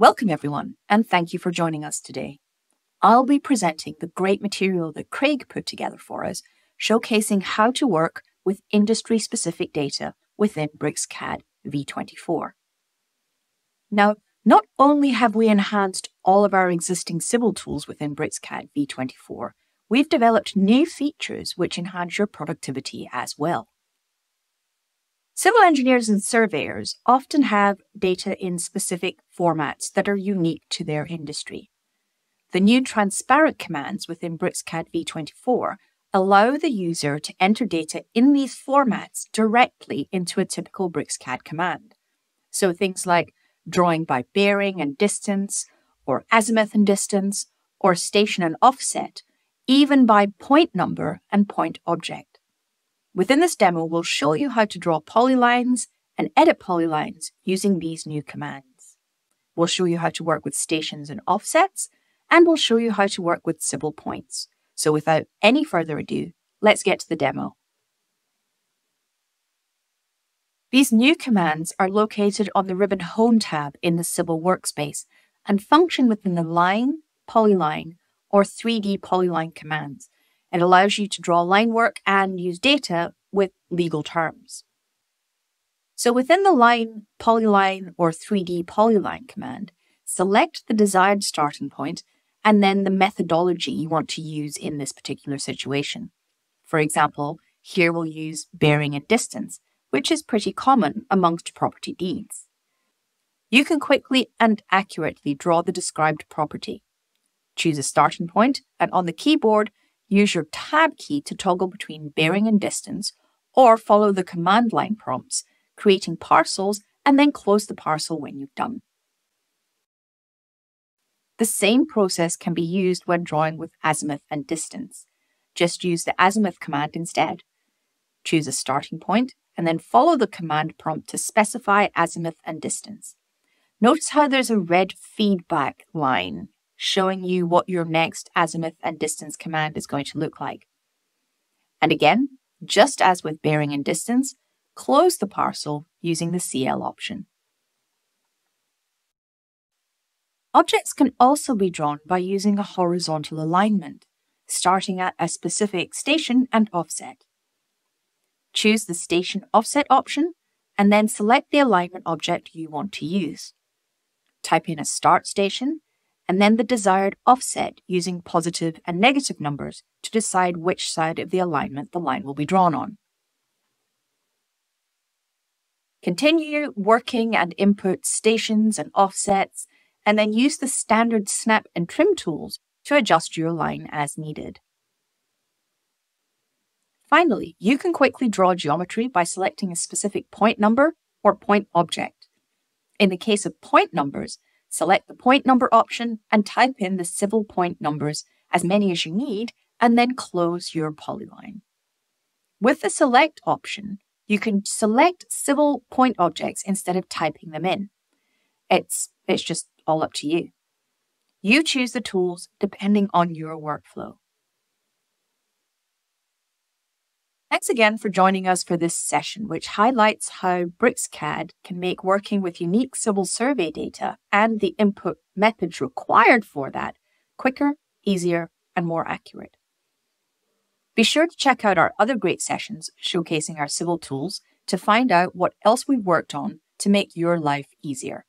Welcome, everyone, and thank you for joining us today. I'll be presenting the great material that Craig put together for us, showcasing how to work with industry specific data within BricsCAD V24. Now, not only have we enhanced all of our existing civil tools within BricsCAD V24, we've developed new features which enhance your productivity as well. Civil engineers and surveyors often have data in specific formats that are unique to their industry. The new transparent commands within BricsCAD V24 allow the user to enter data in these formats directly into a typical BricsCAD command. So things like drawing by bearing and distance, or azimuth and distance, or station and offset, even by point number and point object. Within this demo, we'll show you how to draw polylines and edit polylines using these new commands. We'll show you how to work with stations and offsets, and we'll show you how to work with civil points. So without any further ado, let's get to the demo. These new commands are located on the ribbon Home tab in the Civil workspace and function within the line, polyline, or 3D polyline commands. It allows you to draw line work and use data with legal terms. So within the line, polyline, or 3D polyline command, select the desired starting point and then the methodology you want to use in this particular situation. For example, here we'll use bearing and distance which is pretty common amongst property deeds. You can quickly and accurately draw the described property. Choose a starting point, and on the keyboard, use your Tab key to toggle between mm-hmm. bearing and distance, or follow the command line prompts, creating parcels, and then close the parcel when you've done. The same process can be used when drawing with azimuth and distance. Just use the azimuth command instead. Choose a starting point and then follow the command prompt to specify azimuth and distance. Notice how there's a red feedback line showing you what your next azimuth and distance command is going to look like. And again, just as with bearing and distance, close the parcel using the CL option. Objects can also be drawn by using a horizontal alignment, starting at a specific station and offset. Choose the station offset option and then select the alignment object you want to use. Type in a start station and then the desired offset using positive and negative numbers to decide which side of the alignment the line will be drawn on. Continue working and input stations and offsets, and then use the standard snap and trim tools to adjust your line as needed. Finally, you can quickly draw geometry by selecting a specific point number or point object. In the case of point numbers, select the point number option and type in the civil point numbers, as many as you need, and then close your polyline. With the select option, you can select civil point objects instead of typing them in. It's, it's just all up to you. You choose the tools depending on your workflow. Thanks again for joining us for this session, which highlights how BricsCAD can make working with unique civil survey data and the input methods required for that quicker, easier, and more accurate. Be sure to check out our other great sessions showcasing our civil tools to find out what else we've worked on to make your life easier.